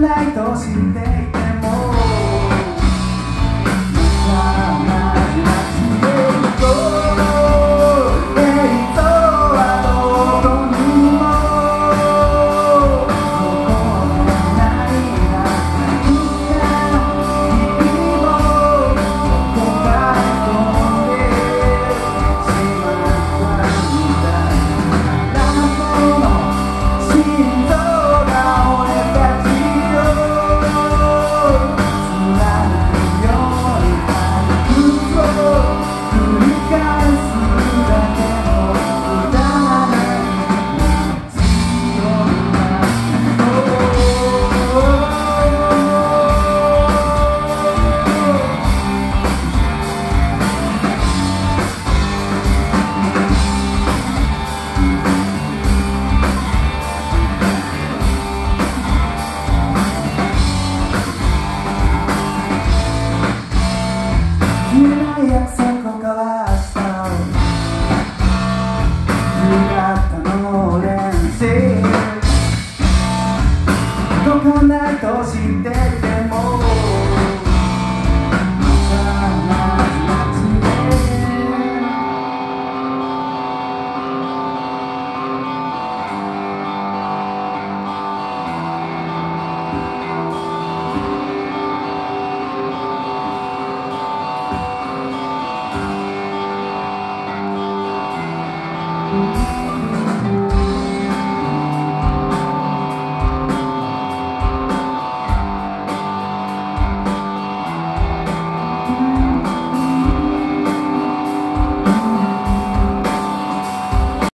ライトして então assim, Música